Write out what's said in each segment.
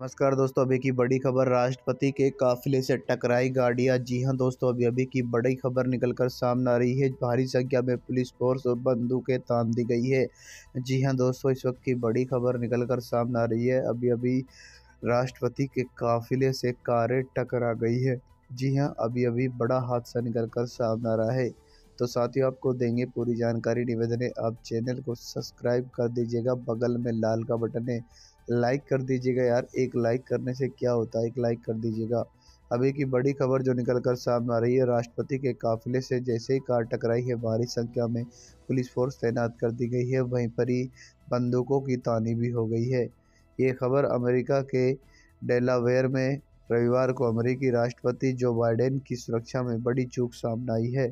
नमस्कार दोस्तों, अभी की बड़ी खबर। राष्ट्रपति के काफिले से टकराई गाड़ियाँ। जी हाँ दोस्तों, अभी अभी की बड़ी खबर निकलकर सामने आ रही है। भारी संख्या में पुलिस फोर्स और बंदूकें तान दी गई है। जी हाँ दोस्तों, इस वक्त की बड़ी खबर निकलकर सामने आ रही है। अभी अभी राष्ट्रपति के काफिले से कारें टकरा गई है। जी हाँ अभी अभी बड़ा हादसा निकल कर सामने आ रहा है। तो साथियों, आपको देंगे पूरी जानकारी। निवेदन है, आप चैनल को सब्सक्राइब कर दीजिएगा। बगल में लाल का बटन है। लाइक कर दीजिएगा यार। एक लाइक करने से क्या होता है? एक लाइक कर दीजिएगा। अभी की बड़ी खबर जो निकल कर सामने आ रही है, राष्ट्रपति के काफिले से जैसे ही कार टकराई है, भारी संख्या में पुलिस फोर्स तैनात कर दी गई है। वहीं पर ही बंदूकों की तानी भी हो गई है। ये खबर अमेरिका के डेलावेयर में रविवार को अमेरिकी राष्ट्रपति जो बाइडेन की सुरक्षा में बड़ी चूक सामने आई है।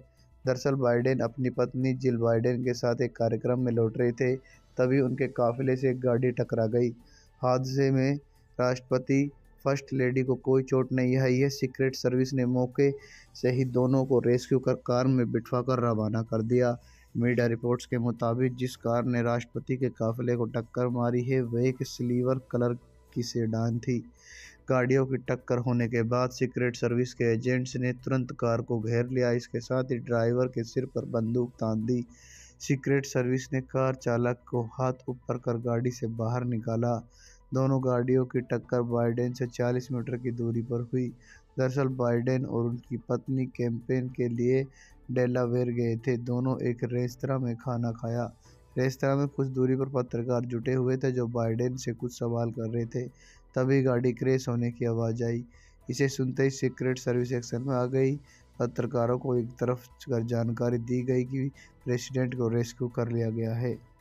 दरअसल बाइडेन अपनी पत्नी जिल बाइडेन के साथ एक कार्यक्रम में लौट रहे थे, तभी उनके काफिले से एक गाड़ी टकरा गई। हादसे में राष्ट्रपति, फ़र्स्ट लेडी को कोई चोट नहीं आई है सीक्रेट सर्विस ने मौके से ही दोनों को रेस्क्यू कर कार में बिठवा कर रवाना कर दिया। मीडिया रिपोर्ट्स के मुताबिक, जिस कार ने राष्ट्रपति के काफिले को टक्कर मारी है, वह एक सिल्वर कलर की सेडान थी। गाड़ियों की टक्कर होने के बाद सीक्रेट सर्विस के एजेंट्स ने तुरंत कार को घेर लिया। इसके साथ ही ड्राइवर के सिर पर बंदूक तान दी। सीक्रेट सर्विस ने कार चालक को हाथ ऊपर कर गाड़ी से बाहर निकाला। दोनों गाड़ियों की टक्कर बाइडेन से 40 मीटर की दूरी पर हुई। दरअसल बाइडेन और उनकी पत्नी कैंपेन के लिए डेलावेयर गए थे। दोनों एक रेस्तरा में खाना खाया। रेस्तरा में कुछ दूरी पर पत्रकार जुटे हुए थे जो बाइडेन से कुछ सवाल कर रहे थे। तभी गाड़ी क्रेश होने की आवाज़ आई। इसे सुनते ही सीक्रेट सर्विस एक्शन में आ गई। पत्रकारों को एक तरफ़ कर जानकारी दी गई कि प्रेसिडेंट को रेस्क्यू कर लिया गया है।